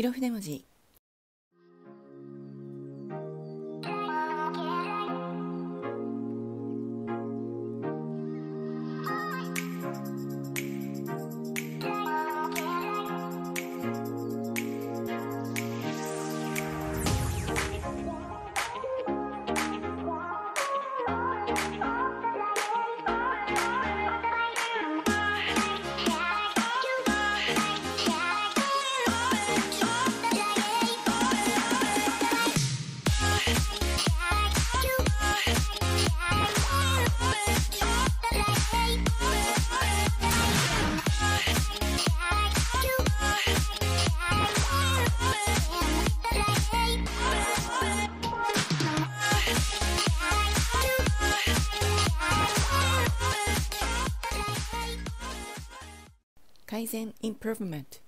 ひろふ文字。改善 improvement